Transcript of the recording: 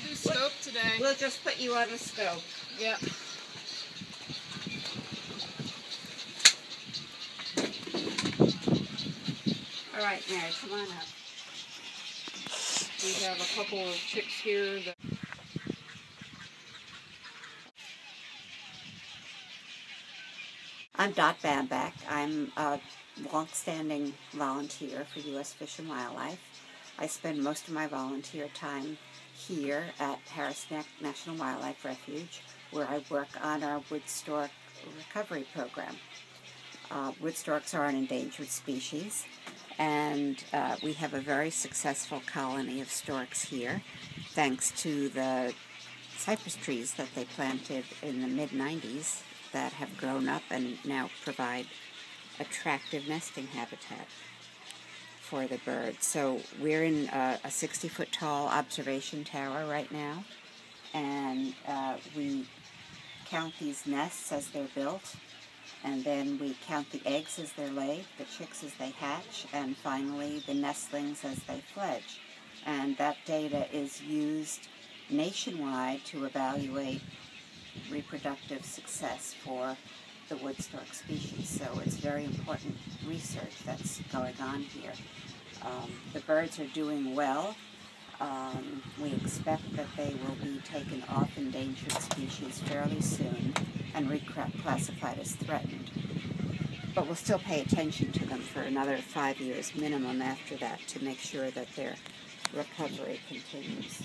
say. We'll just put you on the scope. Yep. All right, Mary, come on up. We have a couple of chicks here that I'm Dot Bamback. I'm a longstanding volunteer for U.S. Fish and Wildlife. I spend most of my volunteer time here at Harris Neck National Wildlife Refuge, where I work on our wood stork recovery program. Uh, wood storks are an endangered species, and uh, we have a very successful colony of storks here, thanks to the cypress trees that they planted in the mid 90s that have grown up and now provide attractive nesting habitat for the birds. So we're in a, a 60 foot tall observation tower right now, and uh, we count these nests as they're built, and then we count the eggs as they're laid, the chicks as they hatch, and finally the nestlings as they fledge. And that data is used nationwide to evaluate reproductive success for the wood stork species. So it's very important research that's going on here. Um, the birds are doing well. Um, we expect that they will be taken off endangered species fairly soon and reclassified as threatened. But we'll still pay attention to them for another five years minimum after that to make sure that their recovery continues.